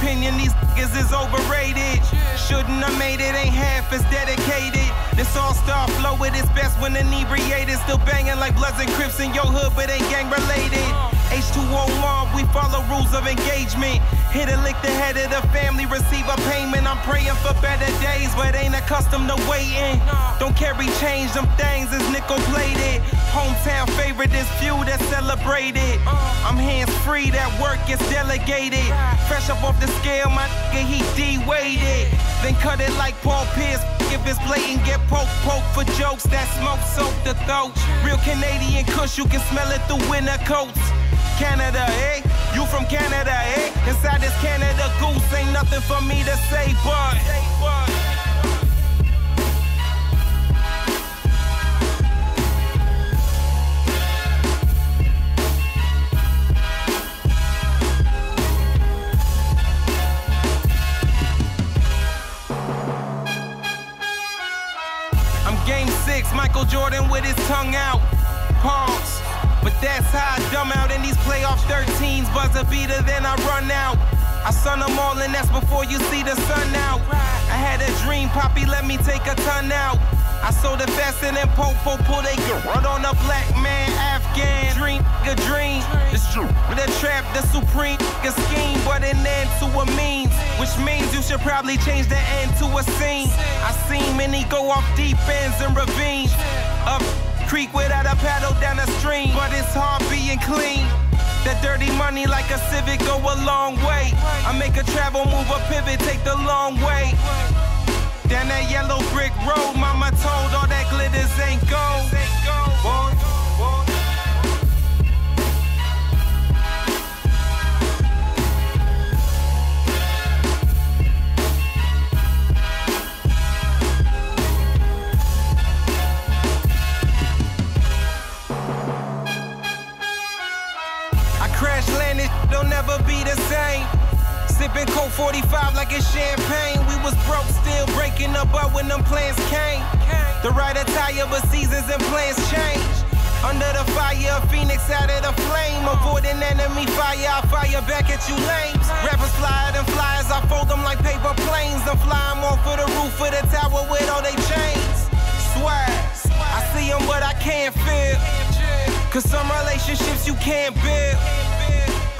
opinion, these niggas is overrated. Shouldn't have made it, ain't half as dedicated. This all-star flow at its best when inebriated. Still banging like Bloods and Crips in your hood, but ain't gang related. H2O Hit a lick the head of the family, receive a payment. I'm praying for better days, but ain't accustomed to waiting. Don't carry change, them things is nickel plated. Hometown favorite, this few that celebrated. I'm hands free, that work is delegated. Fresh up off the scale, my nigga, he D-weighted. Then cut it like Paul Pierce. If it's blatant, get poke, poke for jokes. That smoke soak the throat. Real Canadian kush, you can smell it through winter coats. Canada, eh? Nothing for me to say, but. I'm game six, Michael Jordan with his tongue out. Pause. But that's how I dumb out in these playoff 13s. Buzzer beater, then I run out. I sun them all, and that's before you see the sun out. I had a dream, Poppy let me take a ton out. I sold it faster than Popo pull they run on a black man, Afghan dream, a dream. It's true. The trap, the supreme a scheme, but an end to a means, which means you should probably change the end to a scene. I seen many go off deep ends and ravines. Up creek without a paddle down a stream, but it's hard being clean. That dirty money like a civic go a long way. I make a travel move, a pivot, take the long way. Down that yellow brick road, mama 45 like it's champagne. We was broke, still breaking up, but when them plans came, the right attire, but seasons and plans change. Under the fire, Phoenix out of the flame. Avoiding enemy fire, I fire back at you lames. Rappers fly them flyers, I fold them like paper planes. I'm flying off of the roof of the tower with all they chains. Swag, I see them, but I can't feel. Cause some relationships you can't build.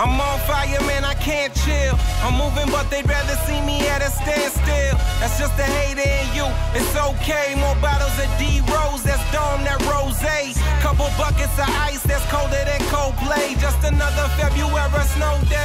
I'm on fire, man, I can't chill. I'm moving, but they'd rather see me at a standstill. That's just the hater in you. It's okay. More bottles of D Rose, that's Dome, that Rose. Couple buckets of ice that's colder than Coldplay. Just another February snow day.